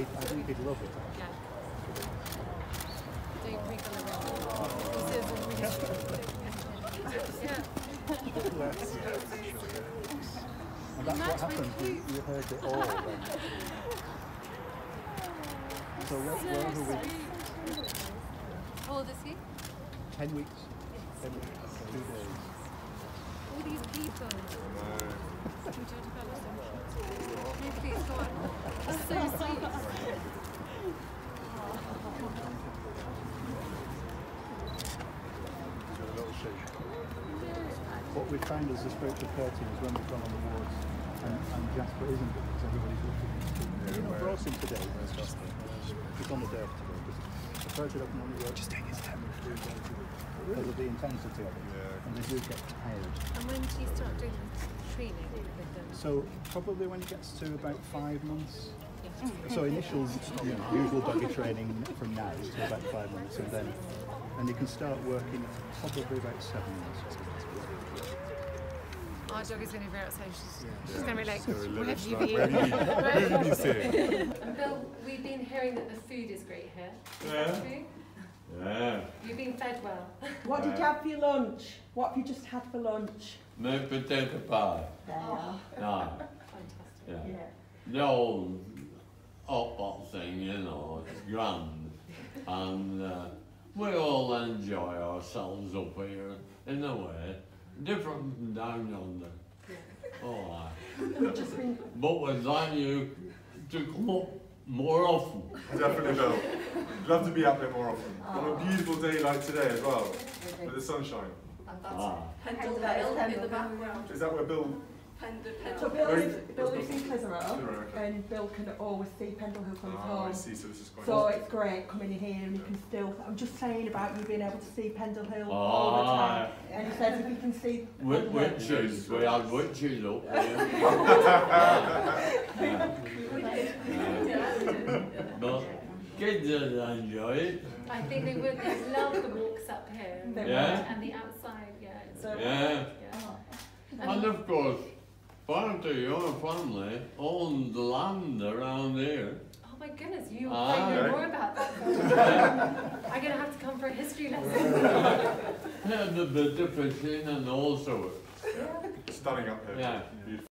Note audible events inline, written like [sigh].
he'd, I think he'd love it. Yeah. Don't wriggle around. This is a really Yeah. Let's- And that's what happened. You, you heard it all then. So where, where are we? How old is he? Ten weeks. Ten weeks. Two days. All these people. We don't develop them. No, please, go on. That's so sweet. What we find as a spiritual curtain is when we've gone on the wards and, and Jasper isn't because everybody's looking at him. You know, brought him today. Where's Jasper? He's on the day today. because The first up on the road. Just take his time. Because of the intensity of it. Yeah. And they do get tired. And when do you start doing training with them? So probably when it gets to about five months. So initial, you know, usual doggy training from now to about five months, and then and you can start working probably about seven months. Our dog is going to be very outside. She's, she's going to be like, So where have you Where been? have you been sitting? And Bill, we've been hearing that the food is great here. Is Yeah. that true? Yeah, You've been fed well. What did you have for your lunch? What have you just had for lunch? make potato pie. There you are. No, Fantastic. yeah. Yeah. The old hot pot thing, you know, it's grand. And uh, we all enjoy ourselves up here in a way, different from down yonder. Oh, aye. [laughs] We've just been But we'd like you to come up more often. Definitely will. Love to be up there more often. On a beautiful day like today as well, with the sunshine. And that's Ah. Pendle Hill in the background. Is that where Bill? Pendle, So Pendle Bill Where lives, is- Bill where's lives in Clitheroe, Clitheroe, and Bill can always see Pendle Hill from his Oh, I home. see. So this is quite. So it's great coming in here and you can still. I'm just saying about you being able to see Pendle Hill all the ah. time. And he says if you can see Wi- Pendle Hill. Witches, we had witches up there. But kids would enjoy it. I think they would. They love the walks up here. Yeah. And the outside, yeah. It's, So- Yeah. yeah. Oh. And of course, part of your family owned the land around here. Oh my goodness, you Ah. might know Okay. more about that. [laughs] I'm going to have to come for a history lesson. [laughs] Yeah, the bit of fishing and all sorts. Stunning up here. Yeah. Beautiful.